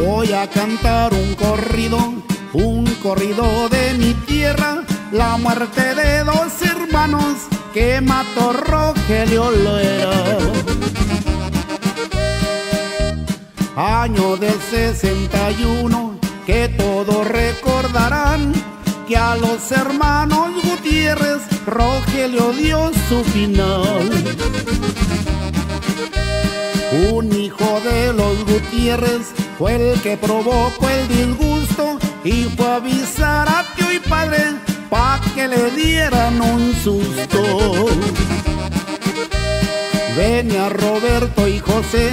a cantar un corrido, un corrido de mi tierra, la muerte de dos hermanos que mató Rogelio Loera. Año del 61 que todos recordarán que a los hermanos Gutiérrez Rogelio dio su final. Un hijo de los Gutiérrez fue el que provocó el disgusto y fue a avisar a tío y padre pa' que le dieran un susto. Venía Roberto y José,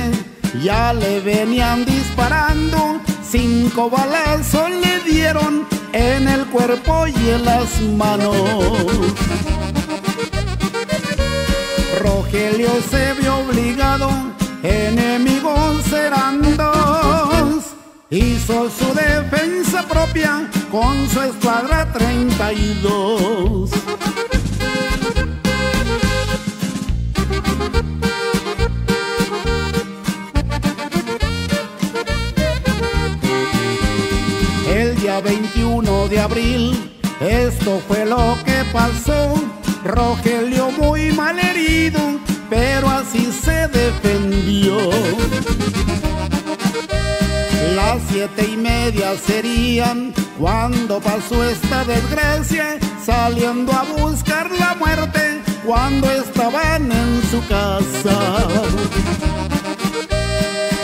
ya le venían disparando, cinco balazos le dieron en el cuerpo y en las manos. Rogelio se vio obligado, enemigos serán dos. Hizo su defensa propia con su escuadra 32. El día 21 de abril, esto fue lo que pasó. Rogelio muy mal herido, Las siete y media serían cuando pasó esta desgracia, saliendo a buscar la muerte cuando estaban en su casa.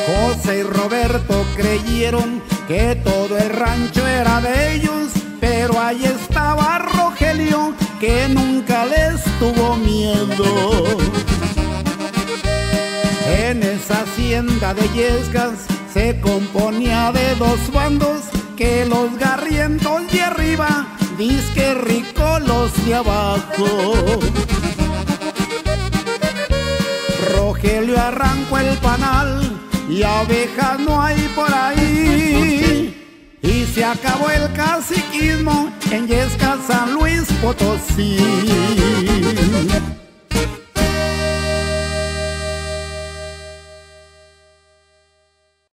José y Roberto creyeron que todo el rancho era de ellos, pero ahí estaba Rogelio que nunca les tuvo miedo. En esa hacienda de Yescas se componía de dos bandos que los garrientos de arriba, disque rico los de abajo. Rogelio arrancó el panal y abejas no hay por ahí. Y se acabó el caciquismo en Yesca, San Luis Potosí.